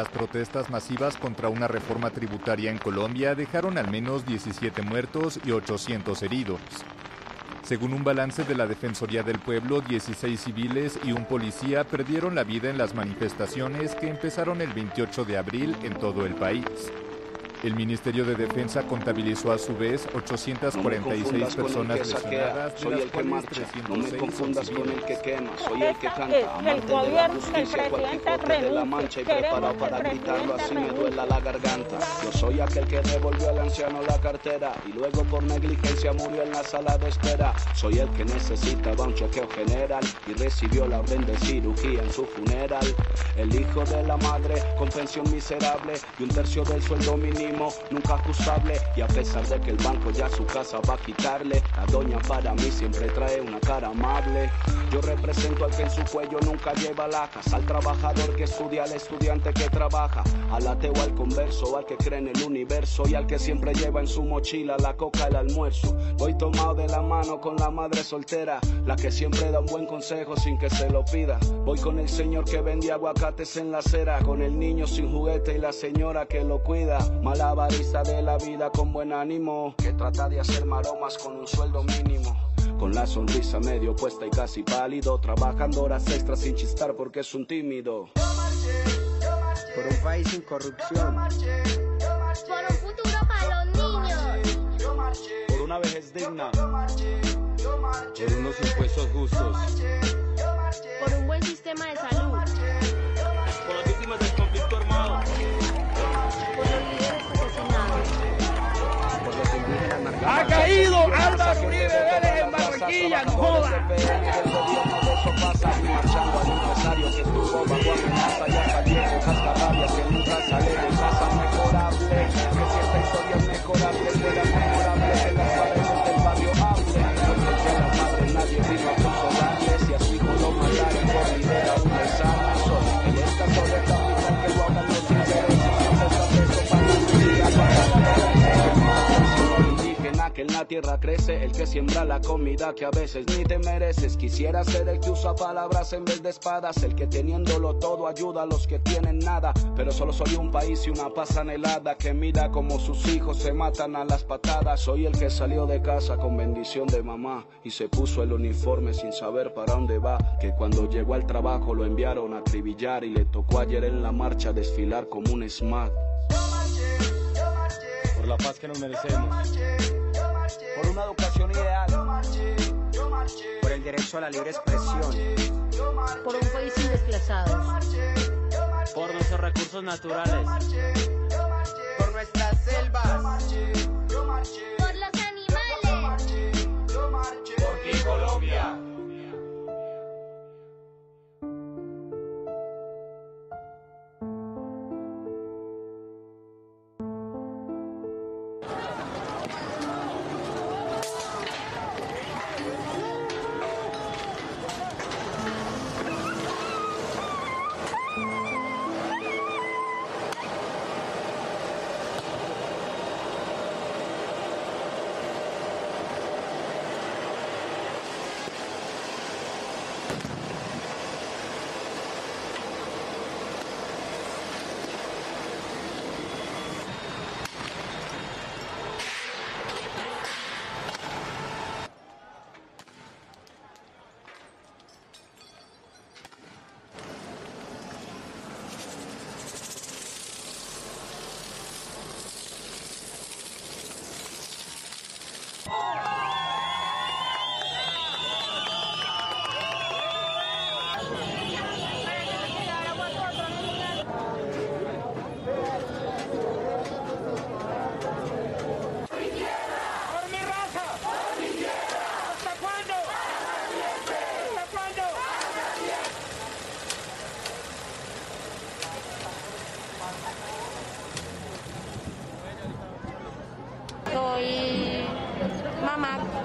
Las protestas masivas contra una reforma tributaria en Colombia dejaron al menos 17 muertos y 800 heridos. Según un balance de la Defensoría del Pueblo, 16 civiles y un policía perdieron la vida en las manifestaciones que empezaron el 28 de abril en todo el país. El Ministerio de Defensa contabilizó a su vez 846 personas lesionadas, soy el que marcha, no me confundas con el que quema, soy el que canta, amante de la justicia, cual Quijote de la Mancha y preparado para gritarlo así me duela la garganta. Yo soy aquel que devolvió al anciano la cartera y luego por negligencia murió en la sala de espera. Soy el que necesitaba un chequeo general y recibió la orden de cirugía en su funeral. El hijo de la madre con pensión miserable y un tercio del sueldo mínimo nunca acusable. Y a pesar de que el banco ya su casa va a quitarle, la doña para mí siempre trae una cara amable. Yo represento al que en su cuello nunca lleva lajas, al trabajador que estudia, al estudiante que trabaja, al ateo, al converso, al que cree en el universo y al que siempre lleva en su mochila la coca, el almuerzo. Voy tomado de la mano con la madre soltera, la que siempre da un buen consejo sin que se lo pida. Voy con el señor que vende aguacates en la acera, con el niño sin juguete y la señora que lo cuida la barista de la vida con buen ánimo, que trata de hacer maromas con un sueldo mínimo. Con la sonrisa medio puesta y casi pálido, trabajando horas extras sin chistar porque es un tímido. Por un país sin corrupción. Por un futuro para los niños. Por una vejez digna. Por unos impuestos justos. Barranquilla, no joda. Marchando al empresario que estuvo bajo amenaza y hasta viejo cascarrabias que nunca sale de casa mejorable. Que si esta historia es mejorable la tierra crece, el que siembra la comida que a veces ni te mereces. Quisiera ser el que usa palabras en vez de espadas, el que teniéndolo todo ayuda a los que tienen nada. Pero solo soy un país y una paz anhelada que mira como sus hijos se matan a las patadas. Soy el que salió de casa con bendición de mamá y se puso el uniforme sin saber para dónde va. Que cuando llegó al trabajo lo enviaron a trivillar y le tocó ayer en la marcha desfilar como un smart. Por la paz que nos merecemos por una educación ideal, por el derecho a la libre expresión, por un país sin desplazados, por nuestros recursos naturales,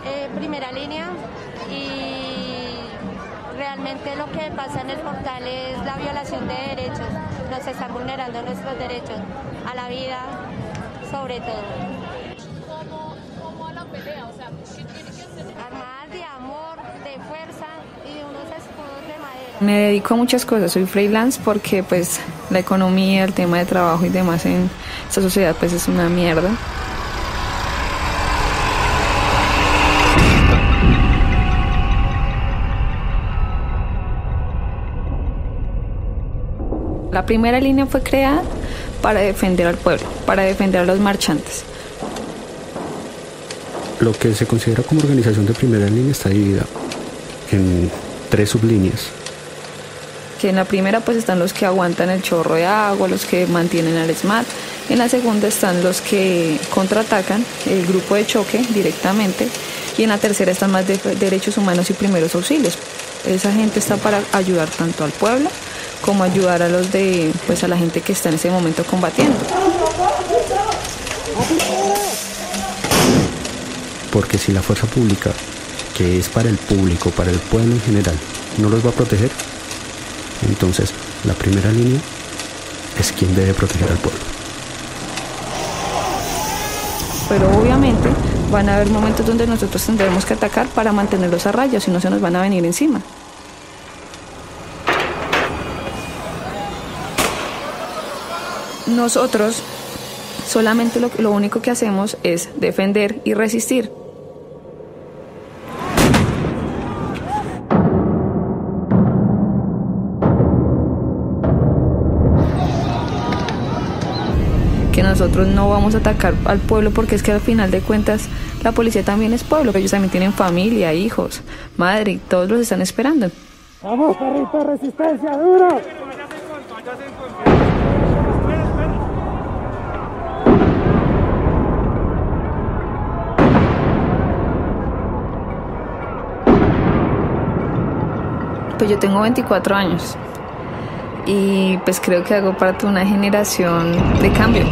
eh, primera línea y realmente lo que pasa en el portal es la violación de derechos. Nos están vulnerando nuestros derechos a la vida, sobre todo. ¿Cómo, cómo a la pelea? O sea. Armadas de amor, de fuerza y de unos escudos de madera. Me dedico a muchas cosas, soy freelance porque pues la economía, el tema de trabajo y demás en esta sociedad pues es una mierda. La primera línea fue creada para defender al pueblo, para defender a los marchantes. Lo que se considera como organización de primera línea está dividida en tres sublíneas. Que en la primera pues están los que aguantan el chorro de agua, los que mantienen al SMAT. En la segunda están los que contraatacan, el grupo de choque directamente. Y en la tercera están más de derechos humanos y primeros auxilios. Esa gente está para ayudar tanto al pueblo como ayudar a los de pues a la gente que está en ese momento combatiendo. Porque si la fuerza pública, que es para el público, para el pueblo en general, no los va a proteger, entonces la primera línea es quien debe proteger al pueblo. Pero obviamente van a haber momentos donde nosotros tendremos que atacar para mantenerlos a rayos, si no se nos van a venir encima. Nosotros solamente lo, único que hacemos es defender y resistir. que nosotros no vamos a atacar al pueblo porque es que al final de cuentas la policía también es pueblo, ellos también tienen familia, hijos, madre, todos los están esperando. Vamos, perrito, resistencia, duro. Yo tengo 24 años y pues creo que hago parte de una generación de cambio.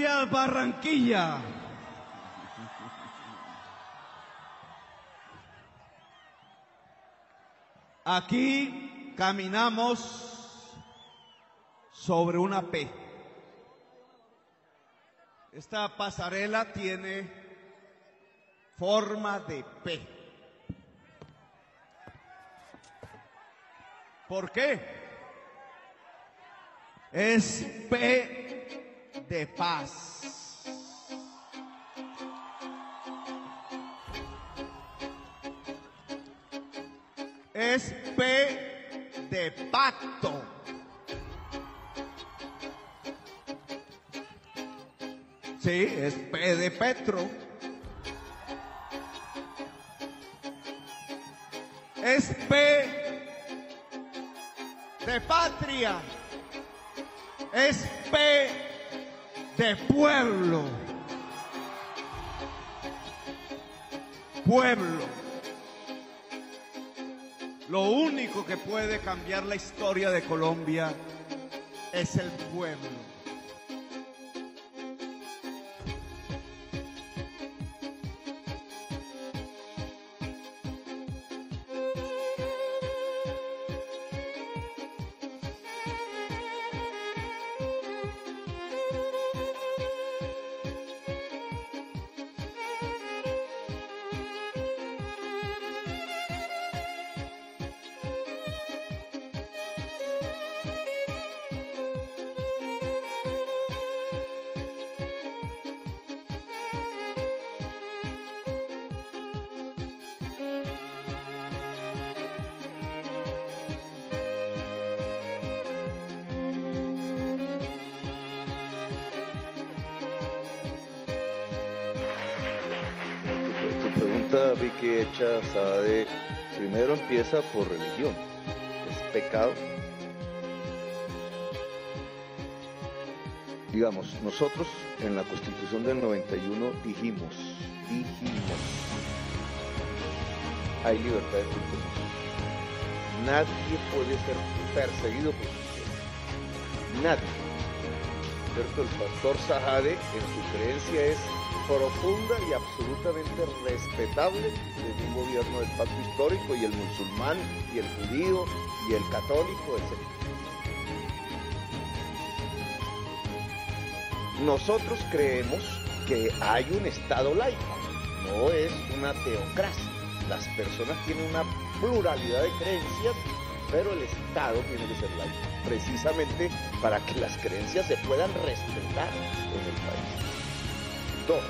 Barranquilla. Aquí caminamos sobre una P. Esta pasarela tiene forma de P. ¿Por qué? Es P de paz. Es P de pacto. Sí, es P de Petro. Es P de patria. Es P de pueblo. Pueblo. Lo único que puede cambiar la historia de Colombia es el pueblo. Que hecha sabe, primero empieza por religión, es pecado. Digamos, nosotros en la Constitución del 91 dijimos, dijimos, hay libertad de culto. nadie puede ser perseguido por su Nadie. El pastor Sahade en su creencia es profunda y absolutamente respetable de un gobierno del pacto histórico y el musulmán y el judío y el católico, etc. Nosotros creemos que hay un Estado laico, no es una teocracia. Las personas tienen una pluralidad de creencias, pero el Estado tiene que ser laico, precisamente para que las creencias se puedan respetar en el país. Dos,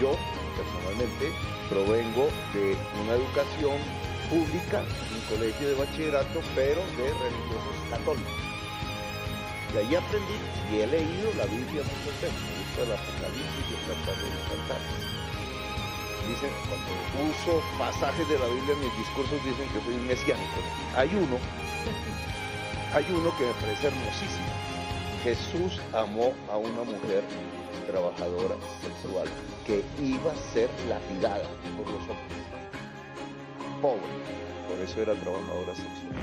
yo personalmente provengo de una educación pública, un colegio de bachillerato, pero de religiosos católicos. Y ahí aprendí y he leído la Biblia muchas veces, me gusta el Apocalipsis y el Tratado de. Dicen, cuando uso pasajes de la Biblia en mis discursos, dicen que soy un mesiánico. Hay uno, hay uno que me parece hermosísimo. Jesús amó a una mujer trabajadora sexual que iba a ser lapidada por los hombres. Pobre, por eso era trabajadora sexual.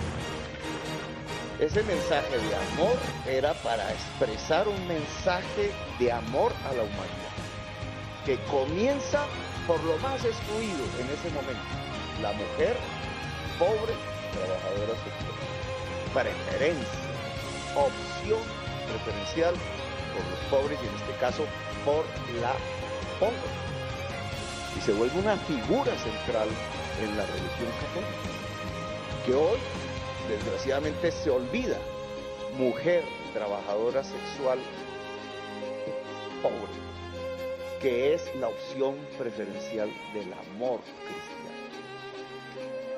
Ese mensaje de amor era para expresar un mensaje de amor a la humanidad, que comienza por lo más excluido en ese momento, la mujer pobre, trabajadora sexual. Preferencia, opción preferencial por los pobres y en este caso por la pobre. Y se vuelve una figura central en la religión católica, que hoy desgraciadamente se olvida. Mujer trabajadora sexual pobre, que es la opción preferencial del amor cristiano.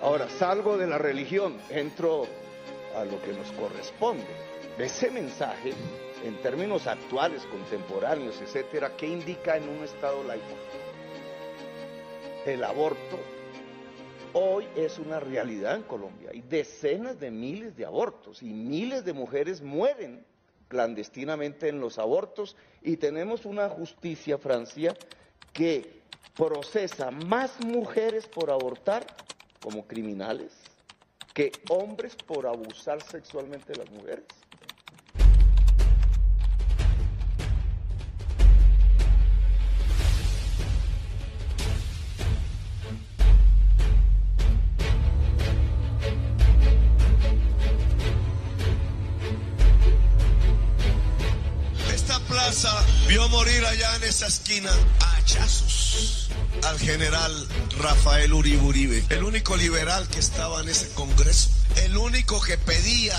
Ahora, salgo de la religión, entro a lo que nos corresponde. Ese mensaje, en términos actuales, contemporáneos, etcétera, ¿qué indica en un Estado laico? El aborto hoy es una realidad en Colombia. Hay decenas de miles de abortos y miles de mujeres mueren clandestinamente en los abortos y tenemos una justicia, Francia, que procesa más mujeres por abortar como criminales que hombres por abusar sexualmente de las mujeres. Allá en esa esquina a hachazos al general Rafael Uribe Uribe, el único liberal que estaba en ese congreso, el único que pedía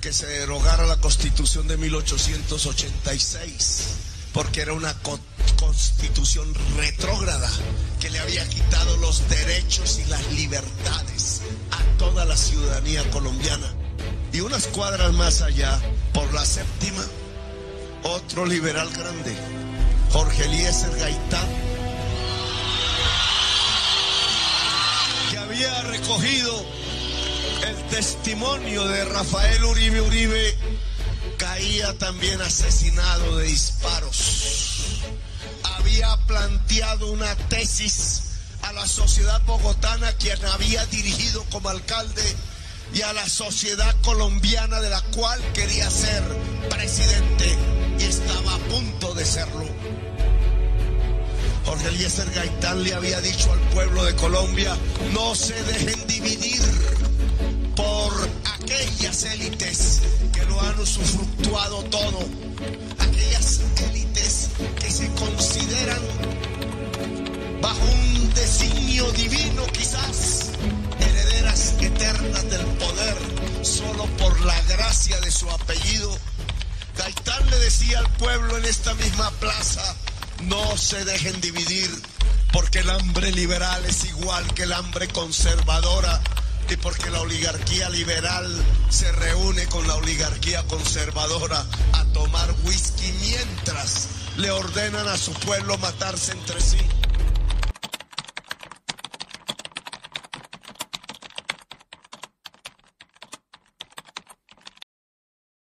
que se derogara la constitución de 1886, porque era una co- constitución retrógrada que le había quitado los derechos y las libertades a toda la ciudadanía colombiana. Y unas cuadras más allá, por la séptima, otro liberal grande, Jorge Eliezer Gaitán, que había recogido el testimonio de Rafael Uribe Uribe, caía también asesinado de disparos. Había planteado una tesis a la sociedad bogotana, quien había dirigido como alcalde, y a la sociedad colombiana de la cual quería ser presidente y estaba a punto de serlo. Jorge Eliezer Gaitán le había dicho al pueblo de Colombia, no se dejen dividir por aquellas élites que lo han usufructuado todo, aquellas élites que se consideran bajo un designio divino quizás, herederas eternas del poder, solo por la gracia de su apellido. Gaitán le decía al pueblo en esta misma plaza, no se dejen dividir, porque el hambre liberal es igual que el hambre conservadora y porque la oligarquía liberal se reúne con la oligarquía conservadora a tomar whisky mientras le ordenan a su pueblo matarse entre sí.